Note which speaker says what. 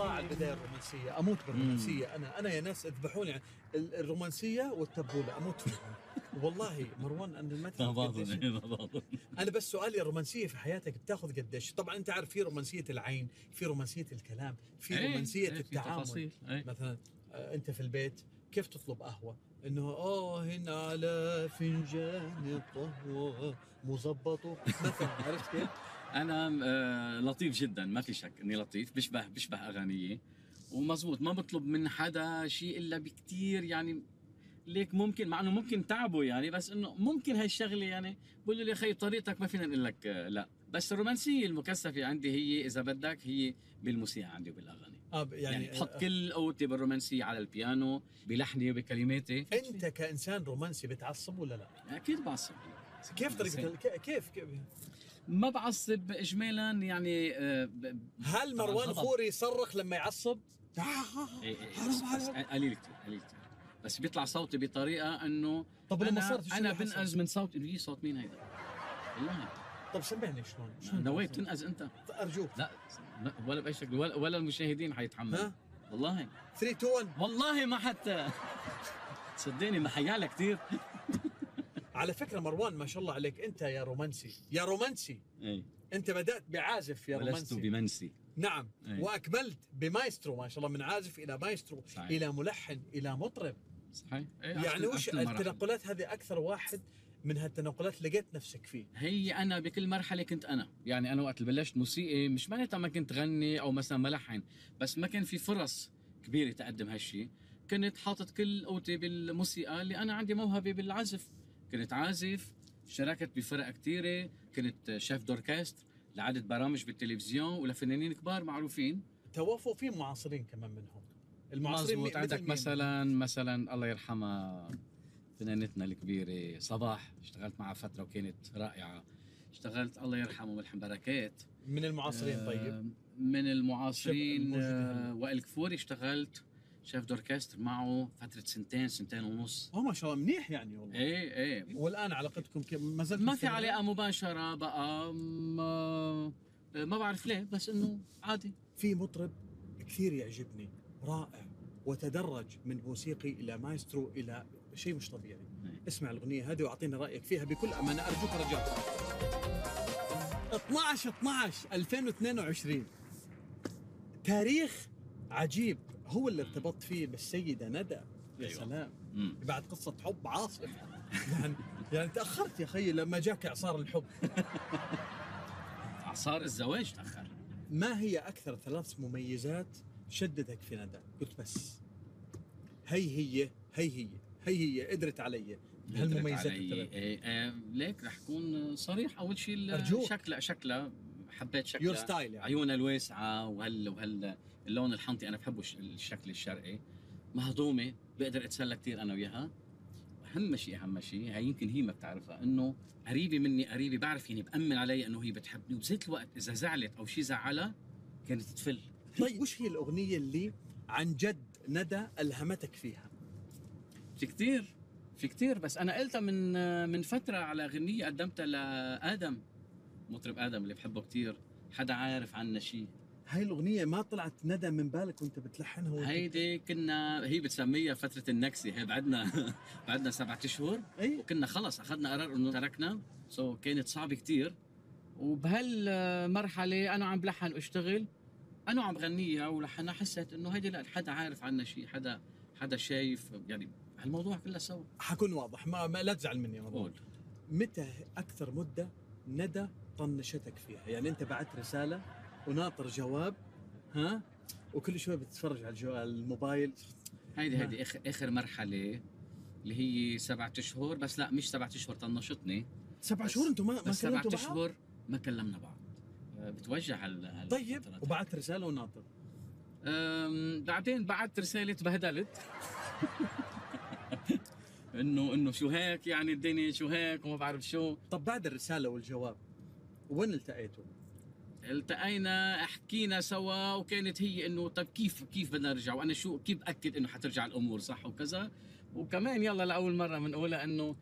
Speaker 1: الله على البداية الرومانسية. أموت بالرومانسية. أنا أنا يا ناس أذبحوني ال- الرومانسية والتبولة. أموت فيهم. والله مروان أنا ما أنا بس سؤالي الرومانسية في حياتك بتاخذ قديش؟ طبعا أنت عارف في رومانسية العين في رومانسية الكلام في
Speaker 2: إيه، رومانسية في
Speaker 1: التعامل.
Speaker 2: إيه.
Speaker 1: مثلا آه، أنت في البيت كيف تطلب قهوة؟ إنه آه على فنجان القهوة مظبطه مثلا عرفت كيف؟
Speaker 2: أنا آه، لطيف جدا ما في شك إني لطيف بشبه بشبه اغانيه ومزبوط ما بطلب من حدا شيء إلا بكتير يعني ليك ممكن مع إنه ممكن تعبه يعني بس إنه ممكن هاي الشغلة يعني بقول له يا أخي طريقتك ما فينا نقول لك آه، لا. بس الرومانسية المكثفة عندي هي إذا بدك هي بالموسيقى عندي
Speaker 1: وبالأغاني. آه
Speaker 2: يعني,
Speaker 1: يعني,
Speaker 2: بحط كل قوتي بالرومانسية على البيانو بلحني وبكلماتي.
Speaker 1: أنت كإنسان رومانسي بتعصب ولا لا؟
Speaker 2: أكيد بعصب.
Speaker 1: كيف طريقة كيف, كيف؟
Speaker 2: ما بعصب اجمالا يعني آه،
Speaker 1: هل مروان. خوري يصرخ لما يعصب؟
Speaker 2: قليل كثير قليل كثير بس بيطلع صوتي بطريقة إنه
Speaker 1: طب لما
Speaker 2: أنا
Speaker 1: صارت أنا؟
Speaker 2: بنقز من صوتي إيه صوت مين هيدا؟ والله
Speaker 1: طب سمعني شلون؟ شلون
Speaker 2: نويت؟ تنقز أنت
Speaker 1: أرجوك
Speaker 2: لا لا، ولا بأي شكل ولا, ولا المشاهدين حيتحملوا
Speaker 1: ها؟
Speaker 2: والله
Speaker 1: 3 2 1
Speaker 2: والله ما حتى صدقني ما حيعلى كثير
Speaker 1: على فكرة مروان ما شاء الله عليك أنت يا رومانسي يا رومانسي.
Speaker 2: إيه
Speaker 1: أنت بدأت بعازف يا
Speaker 2: ولست
Speaker 1: رومانسي.
Speaker 2: بمنسي.
Speaker 1: نعم
Speaker 2: أي.
Speaker 1: وأكملت بمايسترو ما شاء الله من عازف إلى مايسترو
Speaker 2: صحيح.
Speaker 1: إلى ملحن إلى مطرب.
Speaker 2: صحيح.
Speaker 1: يعني وش. التنقلات هذه؟ أكثر واحد من هالتنقلات لقيت نفسك فيه.
Speaker 2: هي أنا بكل مرحلة كنت أنا. يعني أنا وقت بلشت موسيقى مش معناتها ما كنت غني أو مثلا ملحن بس ما كان في فرص كبيرة تقدم هالشيء كنت حاطط كل قوتي بالموسيقى اللي أنا عندي موهبة بالعزف. كنت عازف شاركت بفرق كثيره كنت شيف دوركستر لعدد برامج بالتلفزيون ولفنانين كبار معروفين.
Speaker 1: توفوا في معاصرين كمان منهم. المعاصرين
Speaker 2: مزبوط
Speaker 1: مثل
Speaker 2: عندك؟ مثلا مثلا الله يرحمها فنانتنا الكبيرة صباح اشتغلت معها فترة وكانت رائعة. اشتغلت الله يرحمه ملحم بركات.
Speaker 1: من المعاصرين
Speaker 2: آه،
Speaker 1: طيب
Speaker 2: من المعاصرين آه،. وائل كفوري اشتغلت. chef d'orchestre معه فترة سنتين سنتين ونص.
Speaker 1: هو ما شاء الله منيح يعني والله.
Speaker 2: إيه إيه.
Speaker 1: والآن علاقتكم كيف؟ ما زلت
Speaker 2: ما في؟ علاقه مباشرة بقى ما ما بعرف ليه بس إنه عادي.
Speaker 1: في مطرب كثير يعجبني رائع وتدرج من موسيقي إلى مايسترو إلى شيء مش طبيعي.
Speaker 2: إيه.
Speaker 1: اسمع الأغنية هذه واعطينا رأيك فيها بكل أمانة. أرجوك رجاء. 12 12 2022 تاريخ عجيب. هو اللي ارتبطت فيه بالسيدة ندى يا
Speaker 2: أيوة.
Speaker 1: سلام
Speaker 2: مم.
Speaker 1: بعد قصة حب عاصف يعني يعني تأخرت يا أخي لما جاك إعصار الحب
Speaker 2: إعصار الزواج تأخر
Speaker 1: ما هي أكثر ثلاث مميزات شدتك في ندى؟ قلت بس هي هي هي هي هي هي قدرت علي هالمميزات
Speaker 2: علي. إيه إيه ليك رح كون صريح أول شيء. شكلها شكلها حبيت شكلها
Speaker 1: Your style يعني.
Speaker 2: عيونها الواسعة وهال وهال اللون الحنطي أنا بحبه الش- الشكل الشرقي. مهضومة بقدر أتسلى كثير أنا وياها. أهم شيء أهم شيء هي يمكن هي ما بتعرفها إنه قريبة مني قريبة بعرف يعني بأمن علي إنه هي بتحبني. وبذات الوقت إذا زعلت أو شيء زعلها كانت تفل.
Speaker 1: طيب وش هي الأغنية اللي عن جد ندى ألهمتك فيها؟
Speaker 2: في كتير في كتير بس أنا قلتها من من فترة على غنيه قدمتها لآدم مطرب آدم اللي بحبه كتير. حدا عارف عنا شيء
Speaker 1: هاي الأغنية ما طلعت ندى من بالك وأنت بتلحنها
Speaker 2: هيدي كنا هي بتسميها فترة النكسه هي بعدنا بعدنا سبعة أشهر.
Speaker 1: أي.
Speaker 2: وكنا خلص أخذنا قرار إنه تركنا. سو كانت صعبة كتير. وبهالمرحلة أنا عم بلحن وأشتغل. أنا عم غنيها ولحنا حسيت إنه هيدي لا حدا عارف عنا شيء حدا حدا شايف. يعني هالموضوع كله سوا.
Speaker 1: حكون واضح. ما, ما لا تزعل مني
Speaker 2: قول.
Speaker 1: متى أكثر مدة ندى طنشتك فيها؟ يعني أنت بعت رسالة وناطر جواب ها؟ وكل شوي بتتفرج على الجوال الموبايل.
Speaker 2: هيدي هيدي اخر آخر مرحلة اللي هي سبعة أشهر بس لا مش سبعة أشهر طنشتني
Speaker 1: سبع
Speaker 2: بس-
Speaker 1: شهور أنتم ما ما
Speaker 2: بس سبعة؟ أشهر ما كلمنا بعض. آه، بتوجع هال
Speaker 1: طيب. وبعت رسالة وناطر.
Speaker 2: بعدين بعت رسالة تبهدلت إنه إنه شو هيك يعني الدنيا شو هيك وما بعرف شو.
Speaker 1: طب بعد الرسالة والجواب وين التقيتوا؟
Speaker 2: التقينا حكينا سوا وكانت هي إنه طب كيف كيف بدنا نرجع؟ وأنا شو كيف اكد إنه حترجع الأمور صح؟ وكذا. وكمان يلا لأول مرة بنقولها إنه